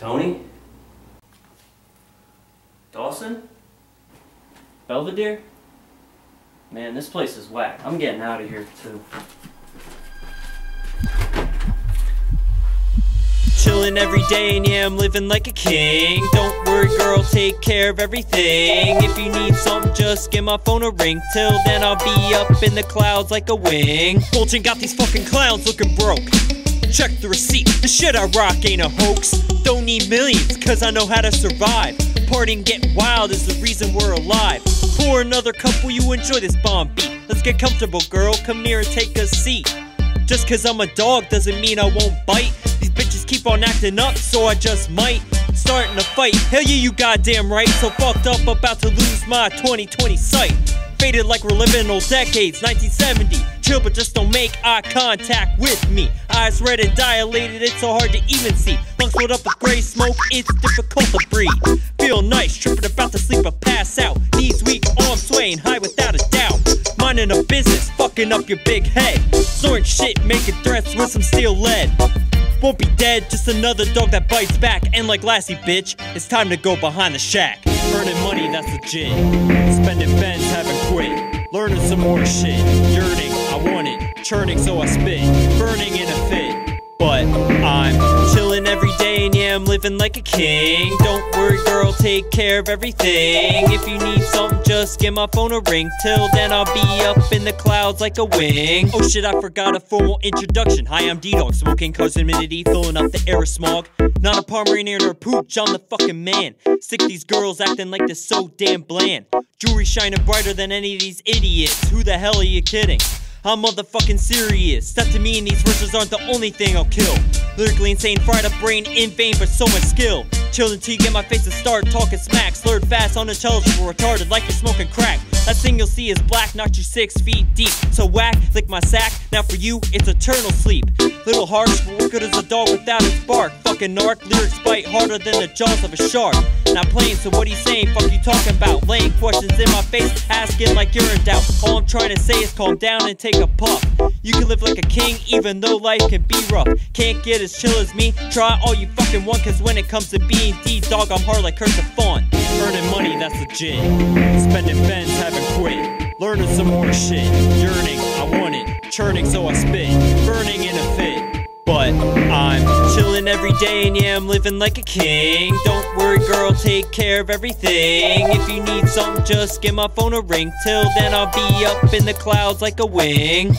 Tony? Dawson? Belvedere? Man, this place is whack. I'm getting out of here too. Chillin' every day and yeah, I'm living like a king. Don't worry, girl, take care of everything. If you need something, just give my phone a ring. Till then, I'll be up in the clouds like a wing. Fulton got these fucking clowns looking broke. Check the receipt, the shit I rock ain't a hoax. Don't need millions, cause I know how to survive. Party and get wild is the reason we're alive. For another couple, you enjoy this bomb beat. Let's get comfortable, girl, come near and take a seat. Just cause I'm a dog doesn't mean I won't bite. These bitches keep on acting up, so I just might. Starting a fight, hell yeah, you goddamn right. So fucked up, about to lose my 2020 sight. Faded like we're living old decades, 1970. Chill, but just don't make eye contact with me. Eyes red and dilated, it's so hard to even see. Lungs filled up with gray smoke, it's difficult to breathe. Feel nice, tripping about to sleep or pass out. Knees weak, arms swaying, high without a doubt. Minding a business, fucking up your big head. Snoring shit, making threats with some steel lead. Won't be dead, just another dog that bites back. And like Lassie, bitch, it's time to go behind the shack. Earning money, that's legit. Spending bends, haven't quit. Learning some more shit. Yearning. Churning, so I spit. Burning in a fit. But I'm chilling every day and yeah, I'm living like a king. Don't worry, girl, take care of everything. If you need something, just give my phone a ring. Till then, I'll be up in the clouds like a wing. Oh shit, I forgot a formal introduction. Hi, I'm D-Dog, smoking cause humidity, filling up the air with smog. Not a Pomeranian nor a pooch, I'm the fucking man. Sick these girls acting like they're so damn bland. Jewelry shining brighter than any of these idiots. Who the hell are you kidding? I'm motherfucking serious. Step to me and these verses aren't the only thing I'll kill. Lyrically insane, fried up brain in vain, but so much skill. Chill until you get my face to start talking smack. Slurred fast, unintelligible, retarded, like you're smoking crack. Last thing you'll see is black, knocked you six feet deep. So whack, lick my sack. Now for you, it's eternal sleep. Little harsh, but what good is a dog without its bark? Fucking narc, lyrics bite harder than the jaws of a shark. Not playing, so what he saying? Fuck you talking about? Laying questions in my face, asking like you're in doubt. All I'm trying to say is calm down and take a puff. You can live like a king, even though life can be rough. Can't get as chill as me. Try all you fucking want, cause when it comes to being D dog, I'm hard like the Fawn. Earning money, that's legit. Spending bends, haven't quit. Learning some more shit. Yearning, I want it. Churning, so I spit. Every day and yeah, I'm living like a king. Don't worry, girl, take care of everything. If you need something, just give my phone a ring. Till then, I'll be up in the clouds like a wing.